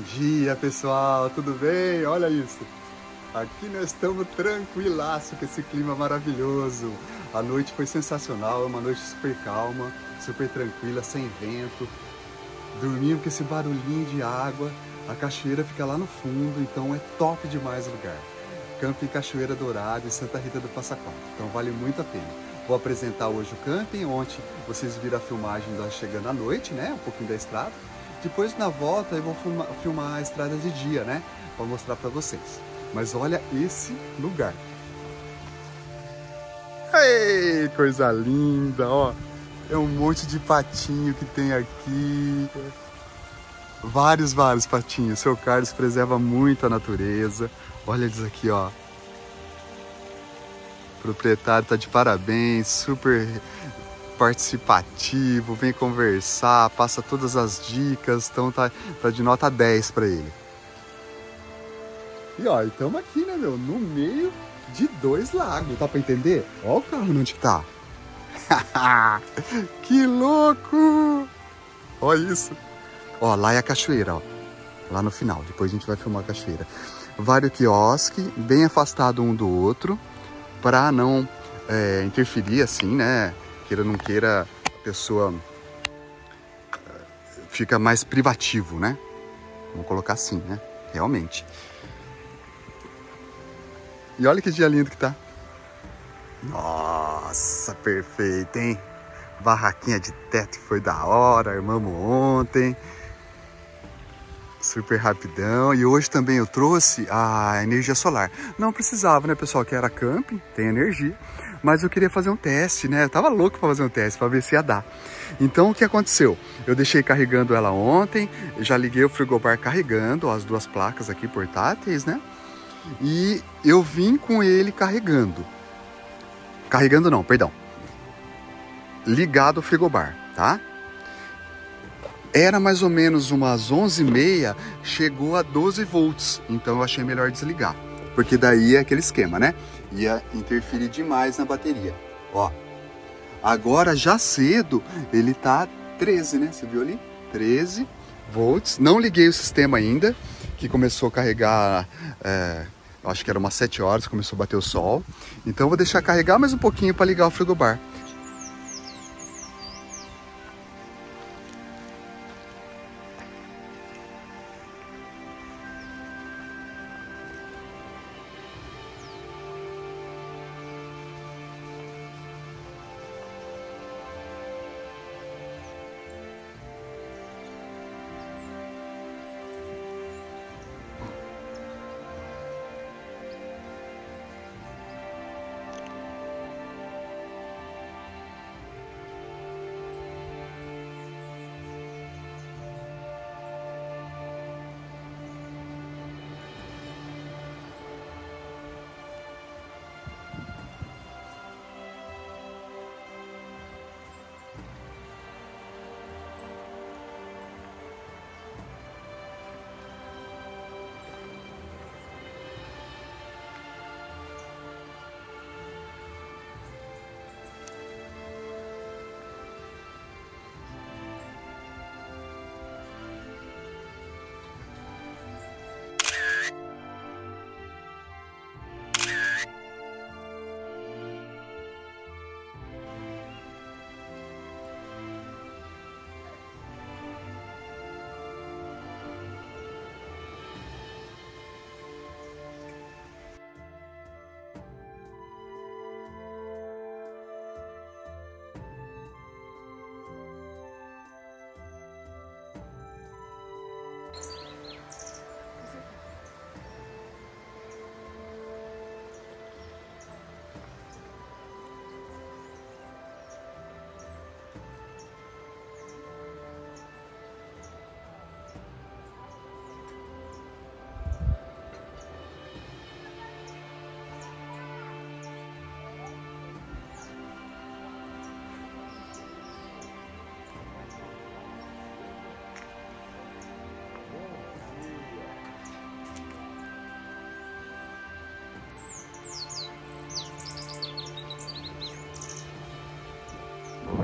Bom dia pessoal, tudo bem? Olha isso! Aqui nós estamos tranquilaço com esse clima maravilhoso. A noite foi sensacional, é uma noite super calma, super tranquila, sem vento. Dormimos com esse barulhinho de água, a cachoeira fica lá no fundo, então é top demais o lugar. Camping Cachoeira Dourada em Santa Rita do Passa Quatro, então vale muito a pena. Vou apresentar hoje o camping, onde vocês viram a filmagem da chegando à noite, né? Um pouquinho da estrada. Depois na volta eu vou filmar, filmar a estrada de dia, né? Para mostrar para vocês. Mas olha esse lugar. Ei, coisa linda, ó. É um monte de patinho que tem aqui. Vários, vários patinhos. Seu Carlos preserva muito a natureza. Olha eles aqui, ó. O proprietário tá de parabéns, super participativo, vem conversar, passa todas as dicas, então tá, tá de nota 10 para ele. E ó, estamos aqui, né, meu, no meio de dois lagos, tá para entender? Ó o carro onde tá. que louco! Ó isso. Ó, lá é a cachoeira, ó. Lá no final, depois a gente vai filmar a cachoeira. Vários quiosques, bem afastado um do outro, para não é, interferir assim, né? Queira ou não queira, a pessoa eh, fica mais privativo, né? Vamos colocar assim, né? Realmente. E olha que dia lindo que tá. Nossa, perfeito, hein? Barraquinha de teto foi da hora, armamos ontem. Super rapidão. E hoje também eu trouxe a energia solar. Não precisava, né, pessoal? Que era camping, tem energia mas eu queria fazer um teste, né? Eu tava louco para fazer um teste, para ver se ia dar. Então, o que aconteceu? Eu deixei carregando ela ontem, já liguei o frigobar carregando, as duas placas aqui portáteis, né? E eu vim com ele carregando. Carregando não, perdão. Ligado o frigobar, tá? Era mais ou menos umas 11h30, chegou a 12 volts, então eu achei melhor desligar. Porque daí é aquele esquema, né? Ia interferir demais na bateria. Ó, agora já cedo ele tá 13, né? Você viu ali? 13 volts. Não liguei o sistema ainda, que começou a carregar, é, acho que era umas 7 horas, começou a bater o sol. Então vou deixar carregar mais um pouquinho para ligar o frigobar.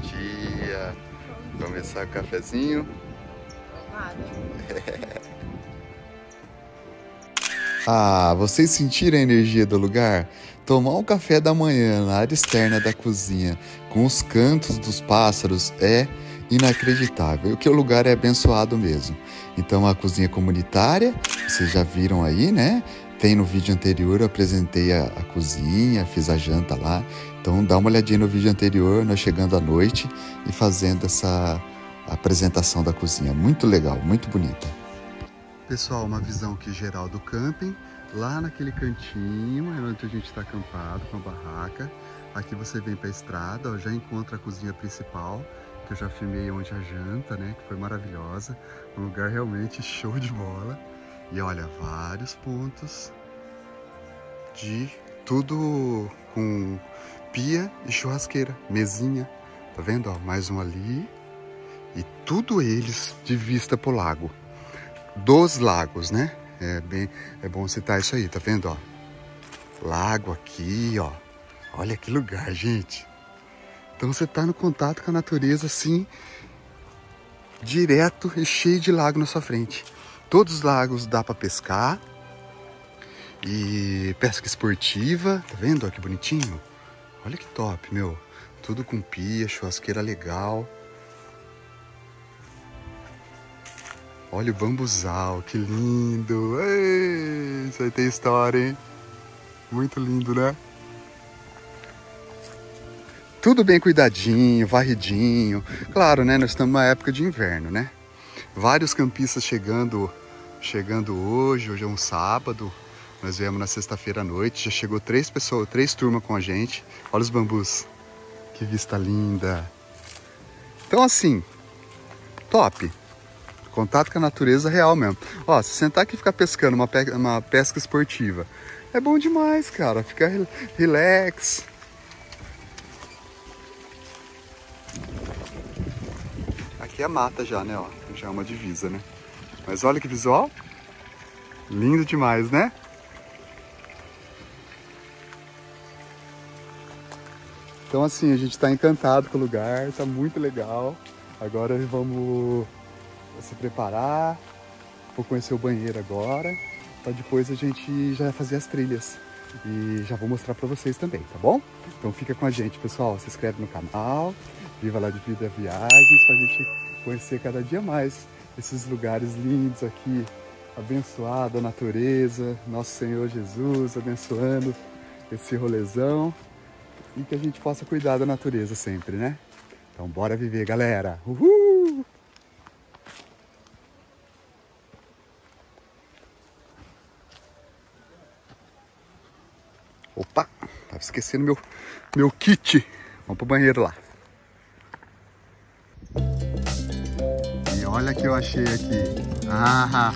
Dia. Começar o cafezinho. Ah, vocês sentiram a energia do lugar? Tomar um café da manhã na área externa da cozinha com os cantos dos pássaros é inacreditável. Que o lugar é abençoado mesmo. Então a cozinha comunitária, vocês já viram aí, né? Tem no vídeo anterior, eu apresentei a, a, cozinha, fiz a janta lá. Então dá uma olhadinha no vídeo anterior, nós chegando à noite e fazendo essa apresentação da cozinha. Muito legal, muito bonita. Pessoal, uma visão aqui geral do camping. Lá naquele cantinho é onde a gente está acampado com a barraca. Aqui você vem para a estrada, ó, já encontra a cozinha principal que eu já filmei onde a janta, né? Que foi maravilhosa. Um lugar realmente show de bola. E olha, vários pontos de tudo com pia e churrasqueira, mesinha. Tá vendo? Ó, mais um ali. E tudo eles de vista pro lago. Dos lagos, né? É, bem, é bom citar isso aí, tá vendo? Ó? Lago aqui, ó. Olha que lugar, gente. Então você está no contato com a natureza assim, direto e cheio de lago na sua frente. Todos os lagos dá para pescar. E pesca esportiva, tá vendo? Olha que bonitinho. Olha que top, meu. Tudo com pia, churrasqueira legal. Olha o bambuzal, que lindo. Ei, isso aí tem história, hein? Muito lindo, né? Tudo bem cuidadinho, varridinho. Claro, né? Nós estamos numa época de inverno, né? Vários campistas chegando, chegando hoje. Hoje é um sábado. Nós viemos na sexta-feira à noite. Já chegou três pessoas, três turmas com a gente. Olha os bambus. Que vista linda. Então assim, top. Contato com a natureza real mesmo. Ó, se sentar aqui e ficar pescando uma, pe uma pesca esportiva, é bom demais, cara. Ficar relax aqui é mata já, né? Ó, já é uma divisa, né? Mas olha que visual. Lindo demais, né? Então assim, a gente está encantado com o lugar, tá muito legal. Agora vamos se preparar, vou conhecer o banheiro agora, para depois a gente já fazer as trilhas. E já vou mostrar para vocês também, tá bom? Então fica com a gente, pessoal. Se inscreve no canal, Viva lá de Vida Viagens, para a gente conhecer cada dia mais esses lugares lindos aqui, abençoado a natureza, nosso Senhor Jesus abençoando esse rolezão e que a gente possa cuidar da natureza sempre, né? Então bora viver, galera! Uhul! Opa, tava esquecendo meu, meu kit. Vamos pro banheiro lá. Olha que eu achei aqui. Ah,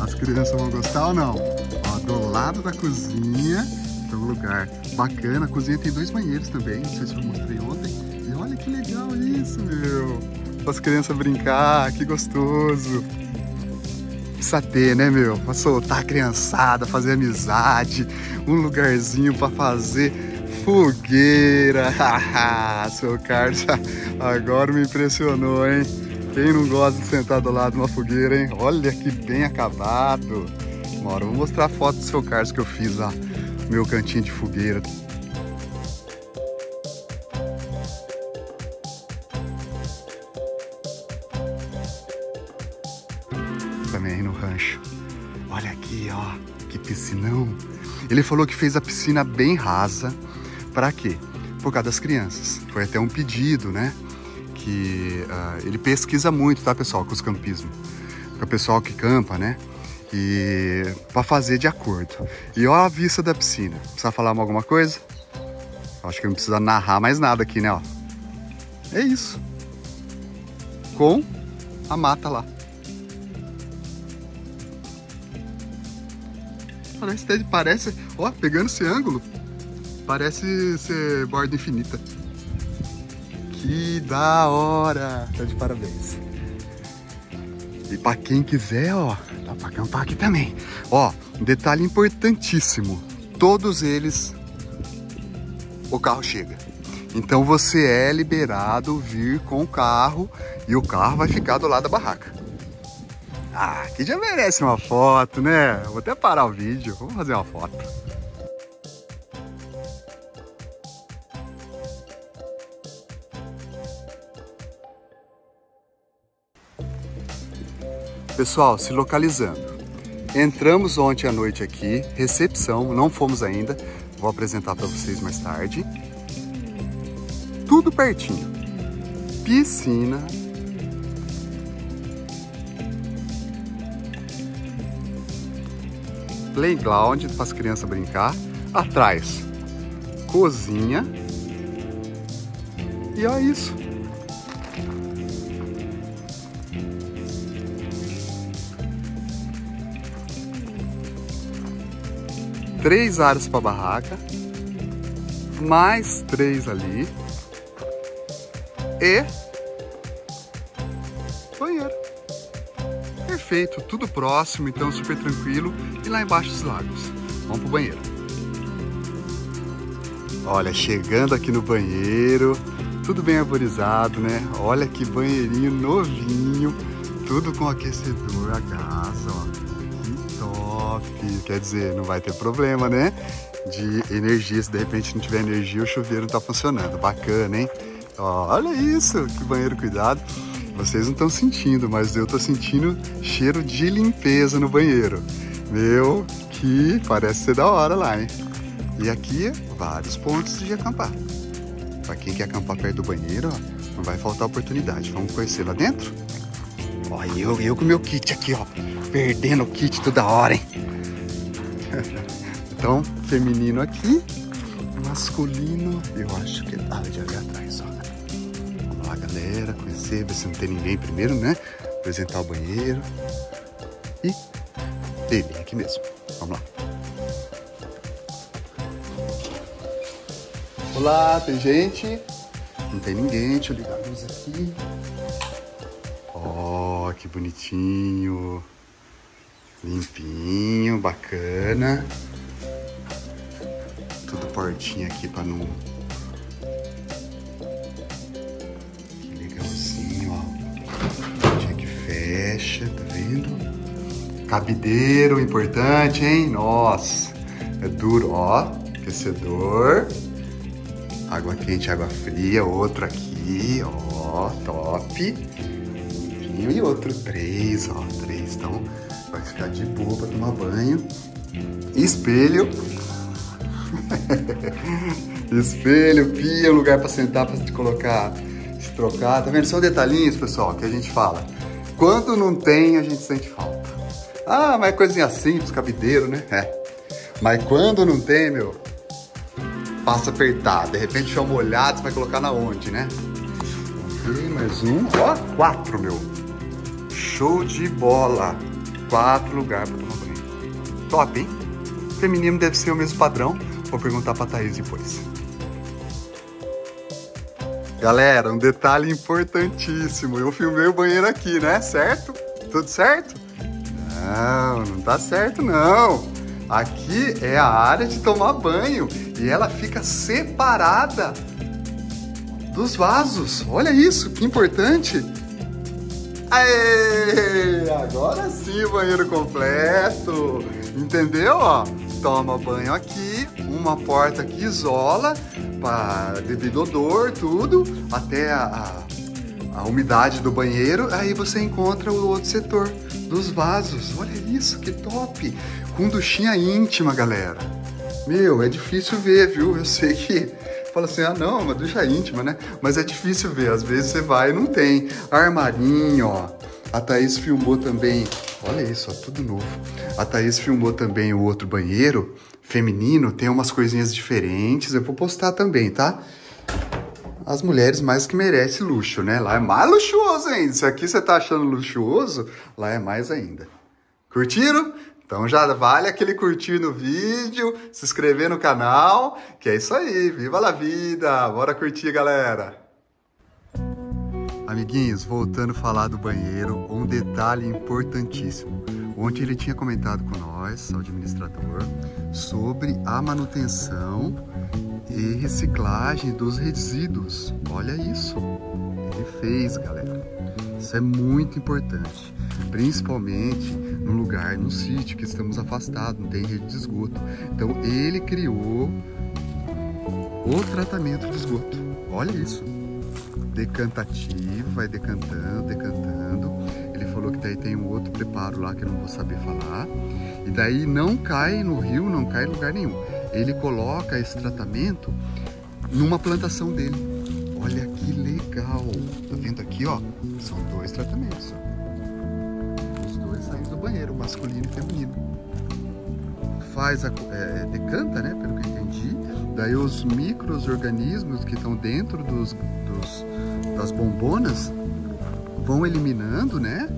as crianças vão gostar ou não? Ó, do lado da cozinha tem um lugar bacana. A cozinha tem dois banheiros também, não sei se eu mostrei ontem. E olha que legal isso, meu. As crianças brincar, que gostoso. Precisa ter, né, meu? Pra soltar a criançada, fazer amizade. Um lugarzinho para fazer fogueira. Seu Carlos agora me impressionou, hein? Quem não gosta de sentar do lado de uma fogueira, hein? Olha que bem acabado. Uma vou mostrar a foto do seu Carlos que eu fiz lá. Meu cantinho de fogueira. Também aí no rancho. Olha aqui, ó. Que piscinão. Ele falou que fez a piscina bem rasa. Para quê? Por causa das crianças. Foi até um pedido, né? que uh, ele pesquisa muito, tá, pessoal, com os campismo, com o pessoal que campa, né? E para fazer de acordo. E ó a vista da piscina. Precisa falar alguma coisa? Acho que não precisa narrar mais nada aqui, né? Ó. É isso. Com a mata lá. Parece, parece, ó, pegando esse ângulo, parece ser borda infinita. Que da hora! Tá de parabéns. E para quem quiser, ó, dá para acampar aqui também. Ó, um detalhe importantíssimo. Todos eles o carro chega. Então você é liberado vir com o carro e o carro vai ficar do lado da barraca. Ah, aqui já merece uma foto, né? Vou até parar o vídeo, vamos fazer uma foto. Pessoal, se localizando. Entramos ontem à noite aqui, recepção, não fomos ainda, vou apresentar para vocês mais tarde. Tudo pertinho. Piscina. Playground para as crianças brincar. Atrás, cozinha. E é isso. Três áreas para barraca, mais três ali e banheiro. Perfeito, tudo próximo, então super tranquilo. E lá embaixo os lagos. Vamos pro banheiro. Olha, chegando aqui no banheiro, tudo bem arborizado, né? Olha que banheirinho novinho, tudo com aquecedor a gás, ó Quer dizer, não vai ter problema, né? De energia, se de repente não tiver energia, o chuveiro não tá funcionando. Bacana, hein? Ó, olha isso, que banheiro cuidado. Vocês não estão sentindo, mas eu tô sentindo cheiro de limpeza no banheiro. Meu, que parece ser da hora lá, hein? E aqui, vários pontos de acampar. Para quem quer acampar perto do banheiro, ó, não vai faltar oportunidade. Vamos conhecer lá dentro? Olha, eu, eu com meu kit aqui, ó. Perdendo o kit toda hora, hein? então, feminino aqui, masculino, eu acho que dá de ali atrás, ó. Vamos lá, galera, conhecer, ver se não tem ninguém primeiro, né? Apresentar o banheiro. E ele aqui mesmo. Vamos lá. Olá, tem gente? Não tem ninguém, deixa eu ligar a luz aqui. Ó, oh, que bonitinho. Limpinho, bacana. Tudo portinho aqui para não... Que legalzinho, ó. Já que fecha, tá vendo? Cabideiro, importante, hein? Nossa, é duro, ó. Aquecedor. Água quente, água fria, outro aqui, ó, top. E outro, três, ó, três. Então, Vai ficar de boa para tomar banho. Espelho. Espelho, pia, lugar para sentar, para colocar, se trocar. Tá vendo? São detalhinhos, pessoal, que a gente fala. Quando não tem, a gente sente falta. Ah, mas é coisinha simples, cabideiro, né? É. Mas quando não tem, meu, passa apertado. De repente chama molhado, você vai colocar na onde, né? Ok, mais um. Ó, quatro, meu. Show de bola quatro lugares para tomar banho. Top, hein? Feminino deve ser o mesmo padrão. Vou perguntar pra Thaís depois. Galera, um detalhe importantíssimo. Eu filmei o banheiro aqui, né? Certo? Tudo certo? Não, não tá certo não. Aqui é a área de tomar banho e ela fica separada dos vasos. Olha isso, que importante. Aê! Agora sim, banheiro completo. Entendeu? Ó, toma banho aqui, uma porta que isola para devido odor, tudo, até a, a, a umidade do banheiro. Aí você encontra o outro setor dos vasos. Olha isso, que top! Com duchinha íntima, galera. Meu, é difícil ver, viu? Eu sei que fala assim, ah não, uma ducha íntima, né? Mas é difícil ver, às vezes você vai e não tem. Armarinho, ó. A Thaís filmou também, olha isso, ó, tudo novo. A Thaís filmou também o outro banheiro feminino, tem umas coisinhas diferentes, eu vou postar também, tá? As mulheres mais que merecem luxo, né? Lá é mais luxuoso ainda. Se aqui você tá achando luxuoso, lá é mais ainda. Curtiram? Então já vale aquele curtir no vídeo, se inscrever no canal, que é isso aí, viva a vida, bora curtir galera! Amiguinhos, voltando a falar do banheiro, um detalhe importantíssimo. Ontem ele tinha comentado com nós, o administrador, sobre a manutenção e reciclagem dos resíduos. Olha isso, ele fez galera, isso é muito importante. principalmente no lugar, no sítio que estamos afastados, não tem rede de esgoto. Então ele criou o tratamento de esgoto. Olha isso. Decantativo, vai decantando, decantando. Ele falou que daí tem um outro preparo lá que eu não vou saber falar. E daí não cai no rio, não cai em lugar nenhum. Ele coloca esse tratamento numa plantação dele. Olha que legal. Tá vendo aqui, ó? São dois tratamentos. Masculino e feminino. Faz a é, decanta, né? Pelo que eu entendi. Daí os micro-organismos que estão dentro dos, dos, das bombonas vão eliminando, né?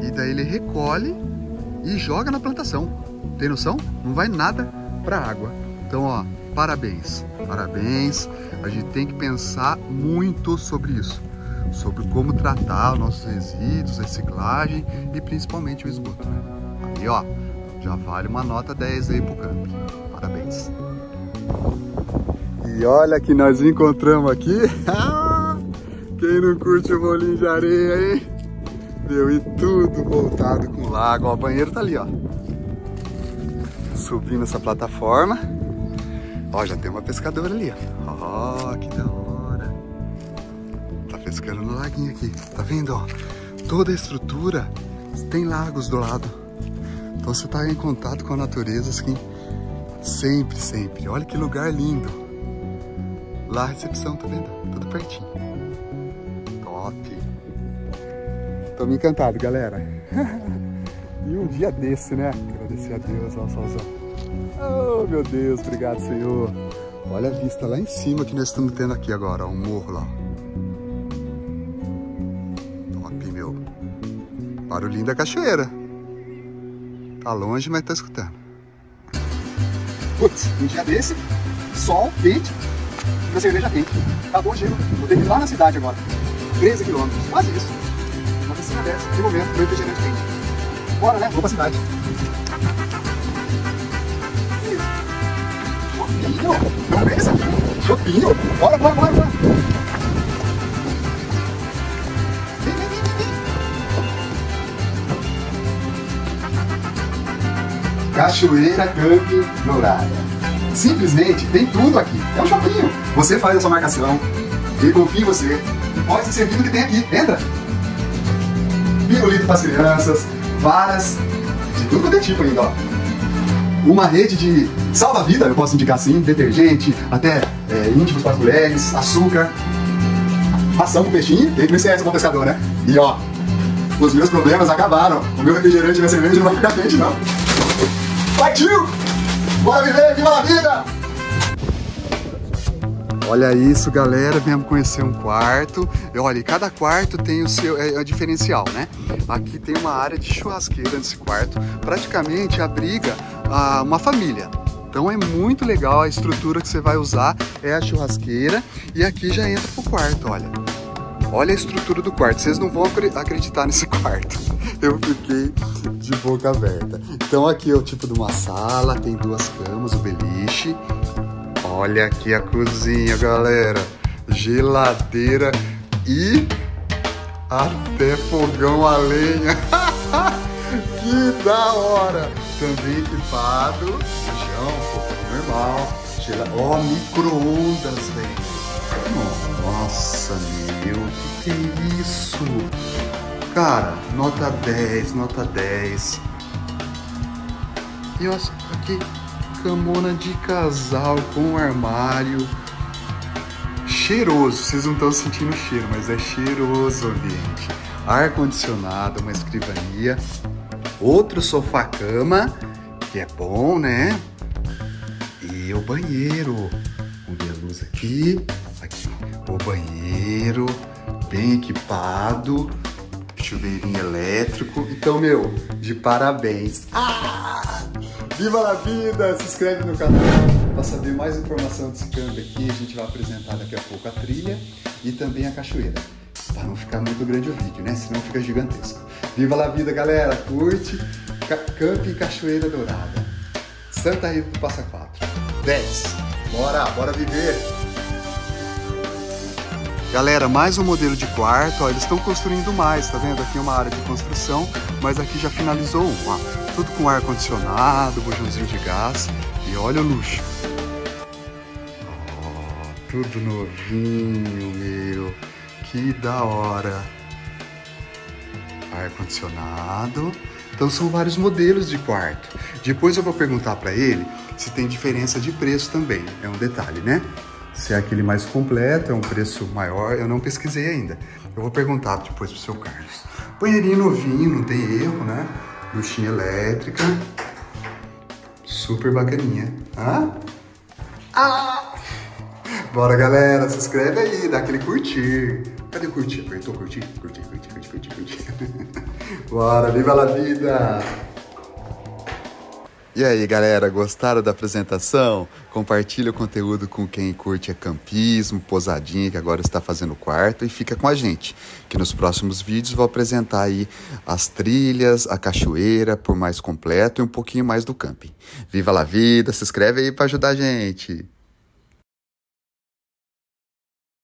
E daí ele recolhe e joga na plantação. Tem noção? Não vai nada para água. Então, ó, parabéns, parabéns. A gente tem que pensar muito sobre isso, sobre como tratar os nossos resíduos, reciclagem e principalmente o esgoto. Né? Aí, ó, já vale uma nota 10 aí pro camp. Parabéns. E olha que nós encontramos aqui. Quem não curte o bolinho de areia, hein? Meu, e tudo voltado com o lago. Ó, o banheiro tá ali, ó. Subindo essa plataforma. Ó, já tem uma pescadora ali, ó. Ó, que da laguinho aqui. Tá vendo, ó? Toda a estrutura tem lagos do lado. Então você tá em contato com a natureza, assim, sempre, sempre. Olha que lugar lindo. Lá a recepção, tá vendo? Tudo pertinho. Top. Tô me encantado, galera. e um dia desse, né? Agradecer a Deus, ó, solzão. Oh, meu Deus, obrigado, Senhor. Olha a vista lá em cima que nós estamos tendo aqui agora, um morro lá. Barulhinho da cachoeira. Tá longe, mas tá escutando. Putz, um dia desse, sol, quente, e a cerveja quente. Acabou o gelo. Vou ter que ir lá na cidade agora. 13 quilômetros, quase isso. Uma piscina dessa, de momento, meu refrigerante quente. Bora, né? Vou pra cidade. Chopinho, não pensa? Chopinho, bora, bora, bora, bora. Cachoeira Camping Dourada. Simplesmente tem tudo aqui. É um shopping. Você faz a sua marcação, ele confia em você. Pode se servir do que tem aqui. Entra. Pirulito para as crianças, varas de tudo quanto é tipo ainda, ó uma rede de salva-vida, eu posso indicar assim, detergente, até é, íntimos para as mulheres, açúcar, ração pro peixinho, e comecei essa com pescador, né? E ó, os meus problemas acabaram. O meu refrigerante e minha cerveja não vai ficar quente, não. Partiu! Bora viver, viva a vida! Olha isso, galera, viemos conhecer um quarto. E olha, cada quarto tem o seu é, é diferencial, né? Aqui tem uma área de churrasqueira nesse quarto, praticamente abriga ah, uma família. Então é muito legal a estrutura que você vai usar é a churrasqueira e aqui já entra pro quarto, olha. Olha a estrutura do quarto, vocês não vão acreditar nesse quarto. Eu fiquei de boca aberta. Então aqui é o tipo de uma sala, tem duas camas, o beliche. Olha aqui a cozinha, galera. Geladeira e até fogão a lenha. que da hora! Também equipado, feijão, fogão normal. Ó, oh, micro-ondas, velho. Nossa, meu, que que é isso? Cara, nota 10, nota 10. E olha aqui, camona de casal com armário. Cheiroso, vocês não estão sentindo cheiro, mas é cheiroso o ambiente. Ar-condicionado, uma escrivania, outro sofá-cama, que é bom, né? E o banheiro. Vamos ver a luz aqui. Aqui, o banheiro, bem equipado, chuveirinho elétrico. Então, meu, de parabéns. Ah! Viva a vida! Se inscreve no canal para saber mais informação desse câmbio aqui. A gente vai apresentar daqui a pouco a trilha e também a cachoeira. Para não ficar muito grande o vídeo, né? Senão fica gigantesco. Viva a vida, galera! Curte Camping Cachoeira Dourada. Santa Rita do Passa Quatro. 10. Bora, bora viver! Galera, mais um modelo de quarto, ó, eles estão construindo mais, tá vendo? Aqui é uma área de construção, mas aqui já finalizou um, ó. Tudo com ar-condicionado, bujãozinho de gás e olha o luxo. Ó, tudo novinho, meu. Que da hora. Ar-condicionado. Então são vários modelos de quarto. Depois eu vou perguntar para ele se tem diferença de preço também. É um detalhe, né? Se é aquele mais completo, é um preço maior, eu não pesquisei ainda. Eu vou perguntar depois pro seu Carlos. Banheirinho novinho, não tem erro, né? Duchinha elétrica. Super bacaninha. Hã? Ah! Bora, galera, se inscreve aí, dá aquele curtir. Cadê o curtir? Apertou curtir? Curtir, curtir, curtir, curtir, curtir. Bora, viva a vida! E aí, galera, gostaram da apresentação? Compartilha o conteúdo com quem curte campismo, pousadinha, que agora está fazendo quarto e fica com a gente, que nos próximos vídeos vou apresentar aí as trilhas, a cachoeira por mais completo e um pouquinho mais do camping. Viva a vida, se inscreve aí para ajudar a gente!